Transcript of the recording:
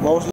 Mostly